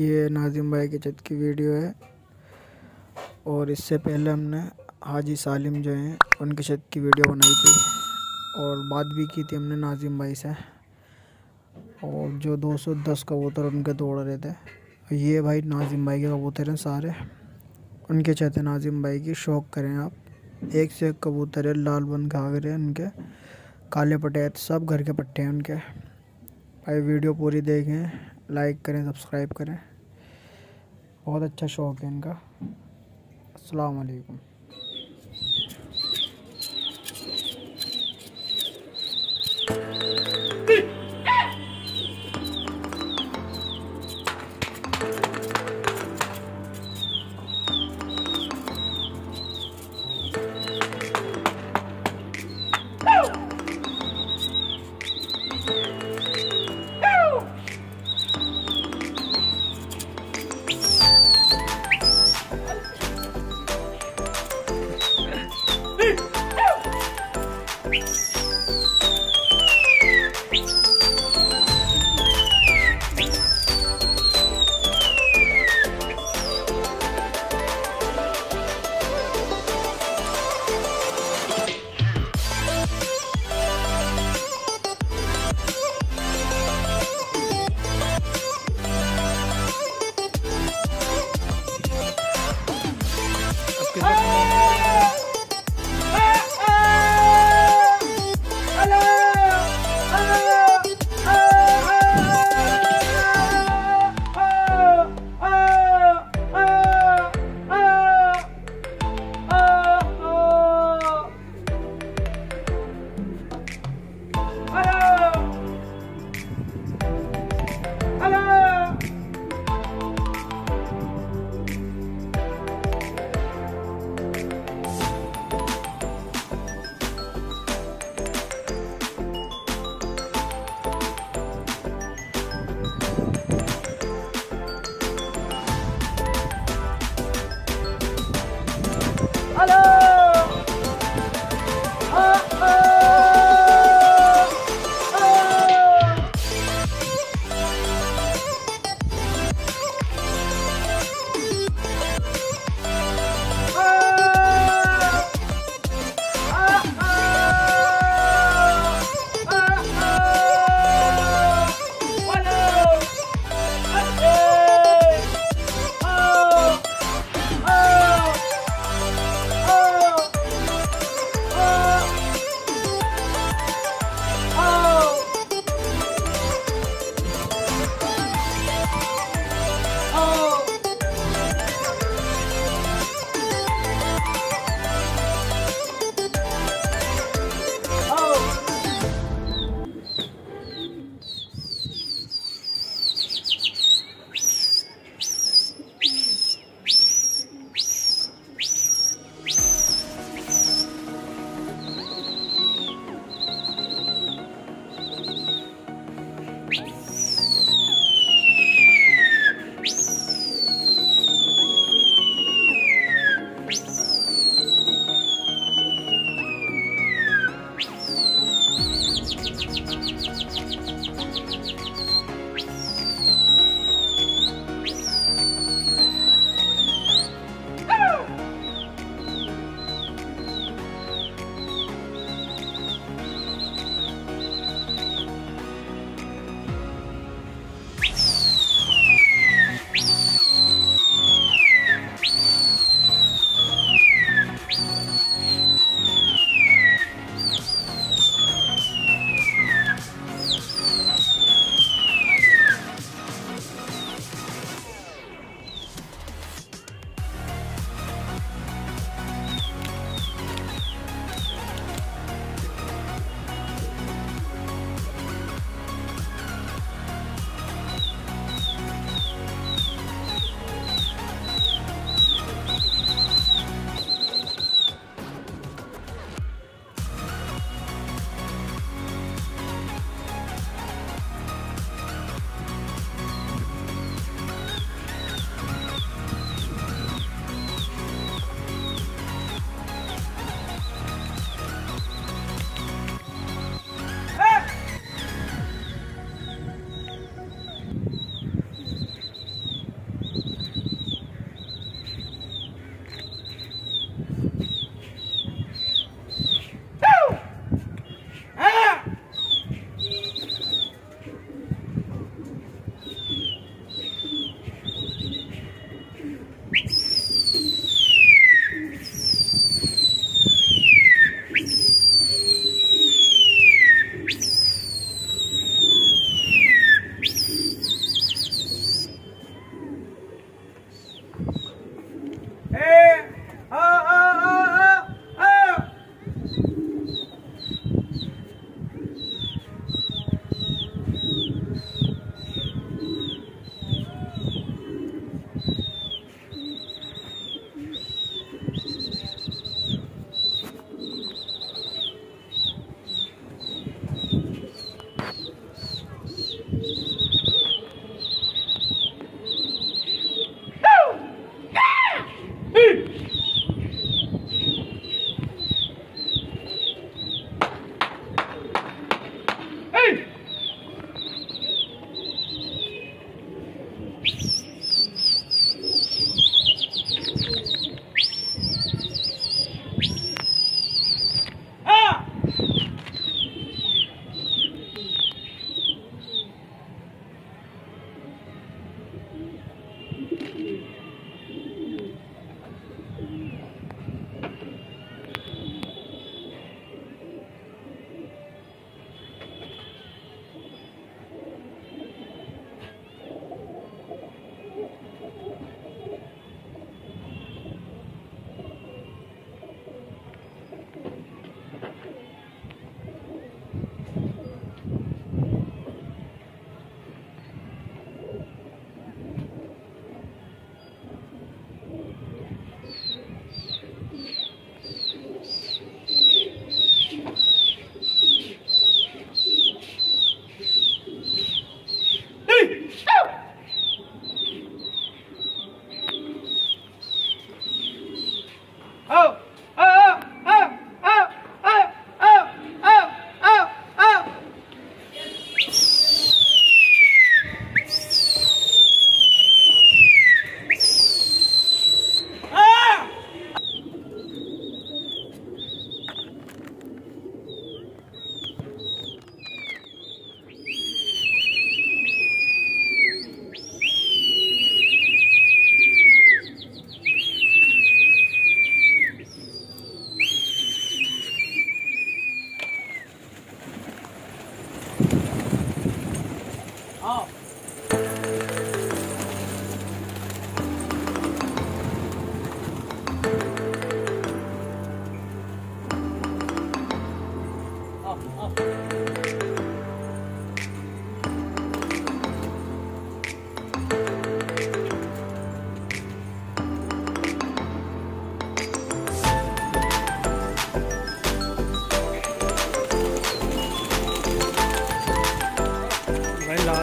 ये नाजिम भाई की छत की वीडियो है। और इससे पहले हमने हाजी सालिम जो हैं, उनकी छत की वीडियो बनाई थी। और बात भी की थी हमने नाजिम भाई से। और जो 210 कबूतर उनके दौड़ रहे थे। ये भाई नाजिम भाई के कबूतर हैं सारे। उनके छत है नाजिम भाई की, शौक करें आप। एक से एक कबूतर है, लाल बन घाघरे उनके। काले पटे सब घर के पट्टे हैं उनके। भाई वीडियो पूरी देखें लाइक करें सब्सक्राइब करें। बहुत अच्छा शौक़ है इनका। अस्सलाम वालेकुम Hello!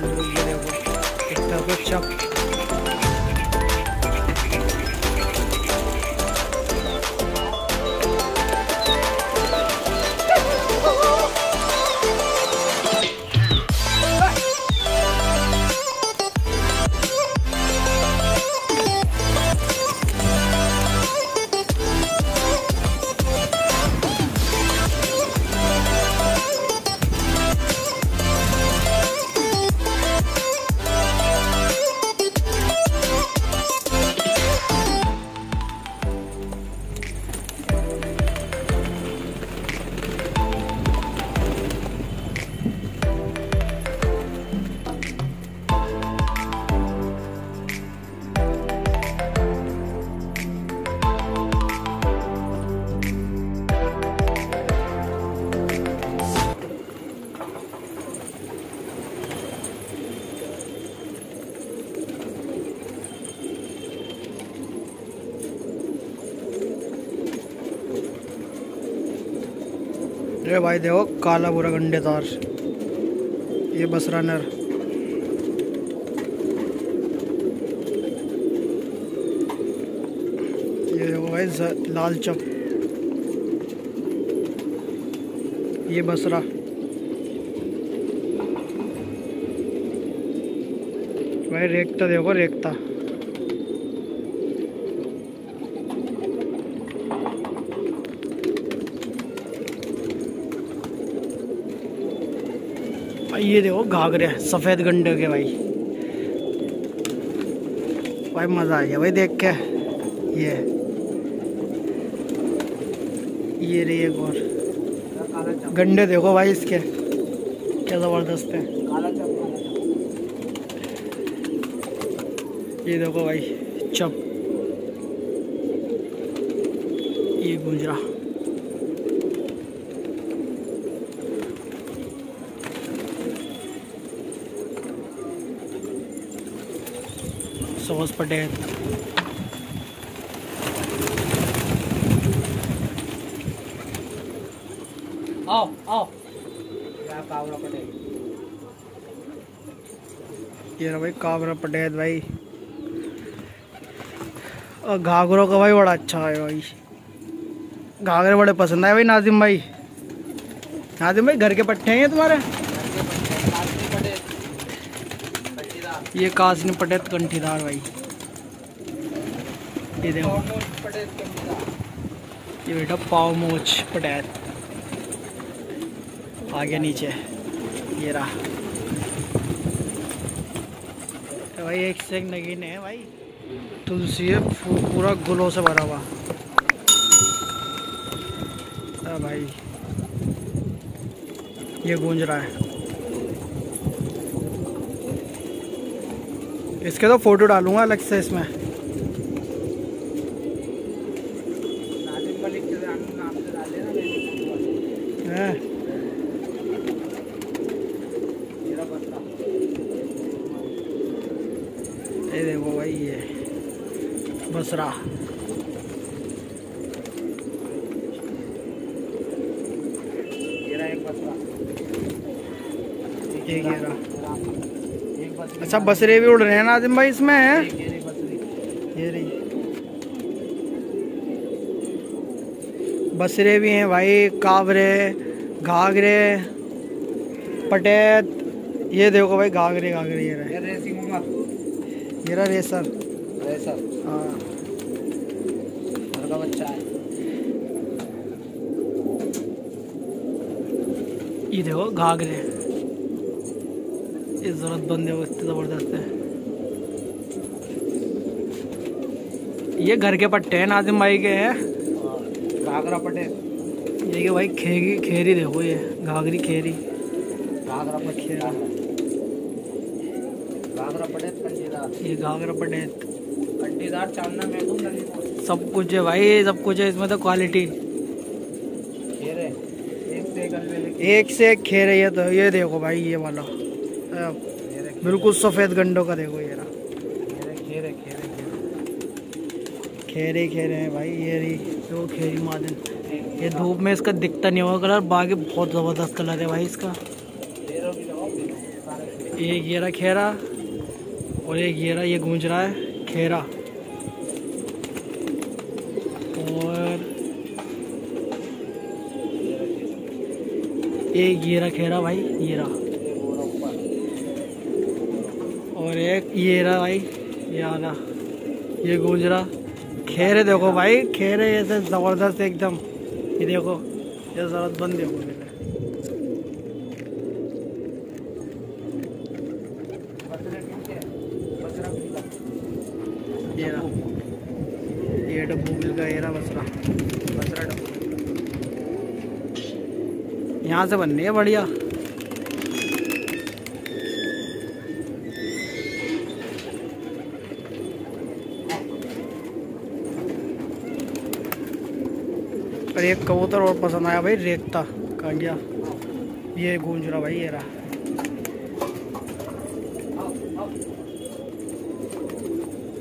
भाई लाल जो ये देखो ये भाई देखो, काला बुरा गंडे तार। ये बस रनर ये देखो भाई लाल चप। ये बसरा। भाई, रेखता देखो, रेखता। ये देखो घाघरे सफ़ेद गंडे के भाई। भाई, मज़ा आ गया भाई देख के। ये। ये रही एक और। गंडे देखो भाई इसके। क्या ज़बरदस्त है। ये देखो भाई, चप। ये गुजरा। सॉस पटेल आओ आओ ये रहा भाई काबरा पटेल भाई। और घाघरों का भाई बड़ा अच्छा है भाई। घाघरे बड़े पसंद आए भाई नाजिम भाई। नाजिम भाई घर के पट्टे हैं तुम्हारे? ये कासनी पटेत कंठीदार भाई। ये देखो। ये बेटा पाव मोच पटेत आगे नीचे। ये रहा। तो भाई एक से एक नगीने है भाई। तुलसी है पूरा गुलों से भरा हुआ। हाँ भाई। ये गूंज रहा है। इसके तो फ़ोटो डालूँगा अलग से इसमें। हैं? ये देखो भाई, ये बसरा। एक ये रहा। अच्छा बसरे भी उड़ रहे हैं नाजिम भाई इसमें? ये रही बसरे भी हैं भाई, कावरे, घाघरे, पटेत, ये देखो भाई, घाघरे घाघरे, ये रहे। ये रहा रेसर। रेसर हाँ बच्चा है। ये देखो, घाघरे। ये ज़रूरत बंद है वो इतने ज़बरदस्त है ये घर के पट्टे हैं नाजिम भाई के हैं। घाघरा पटेल ये कि भाई खेरी खेरी देखो ये घाघरी खेरी। घाघरा पटेल घाघरा कंटीदार ये घाघरा पट्टे कंटीदार चांदना नली सब कुछ है भाई सब कुछ है इसमें तो क्वालिटी खेरे। एक से एक अलग एक से एक खेर है ये तो ये देखो भाई ये वाला। अब खेरे बिल्कुल सफ़ेद गंडों का देखो ये रहा। खेरे खेरे हैं भाई, ये रही जो खेरी मादन। ये धूप में इसका दिखता नहीं होगा कलर, बाकी बहुत ज़बरदस्त कलर है भाई इसका। एक ये रहा खेरा, और एक ये रहा, ये गूंज रहा है खेरा। और एक ये रहा खेरा भाई रहा और एक ये रहा भाई, ये आला ये गूंज रहा खेरे देखो भाई खेरे ऐसे ज़बरदस्त एकदम। ये देखो, ये ज़रूरत बंद देखो यहाँ से बननी है बढ़िया और एक कबूतर और पसंद आया भाई रेखता कांडिया ये गूंज रहा भाई, ये रहा।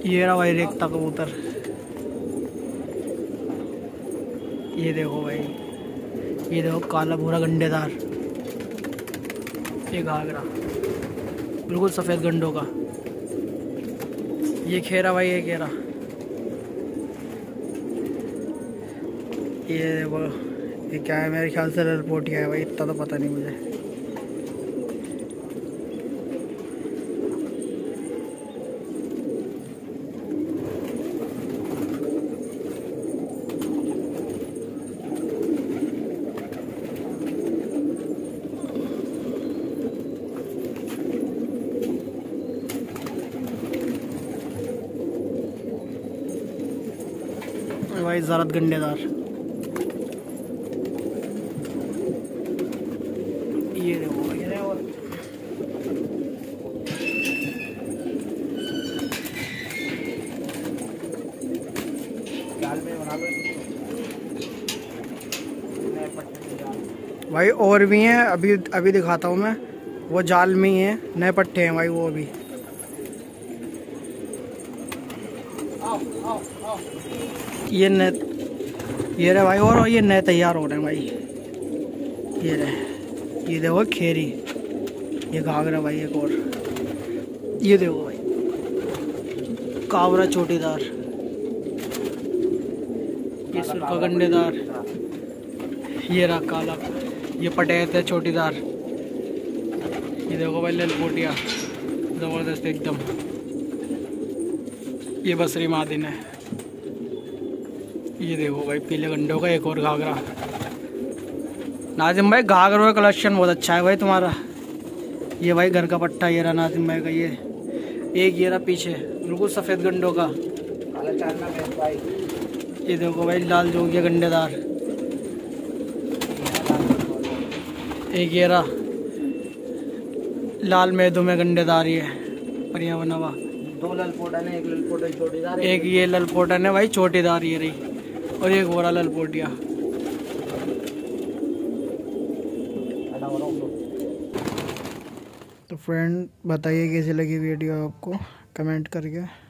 ये रहा भाई रेखता कबूतर ये देखो भाई, ये देखो काला भूरा गंडेदार। ये घाघरा, बिल्कुल सफ़ेद गंडों का। ये खेरा भाई, ये खेरा। ये देखो, ये क्या है? मेरे ख्याल से रिपोर्ट क्या है भाई, इतना तो पता नहीं मुझे। भाई, ज़रत गंडेदार ये देखो भाई खेरे और दाल में बना लो इसको। भाई, और भी हैं, अभी अभी दिखाता हूँ मैं। वो जाल में ही है, नए पट्टे हैं भाई, वो अभी। ये नए, ये रहे भाई, और ये नए तैयार हो रहे हैं भाई। ये रहे, ये देखो, खेरी। ये घाघरा भाई, एक और। ये देखो भाई, कावरा चोटीदार। ये सुरखा गंडेदार। ये रहा काला। ये पटेत है चोटीदार। ये देखो भाई ललपोटिया ज़बरदस्त एकदम। ये बसरी मादिन है। ये देखो भाई पीले गंडों का एक और घाघरा। नाजिम भाई घाघरों का कलेक्शन बहुत अच्छा है भाई तुम्हारा। ये भाई घर का पट्टा ये रहा नाजिम भाई का ये। एक ये रहा पीछे बिल्कुल सफ़ेद गंडों का। ये देखो भाई लाल जोगिया गंडेदार। एक ये रहा। लाल मेदू में गंडेदार ये बढ़िया बना हुआ। दो ललपोटन है एक ललपोटन छोटीदार एक ये ललपोटन है भाई छोटीदार ये रही और एक बोरा ललपोटिया। तो फ्रेंड बताइए कैसी लगी वीडियो आपको? कमेंट करके।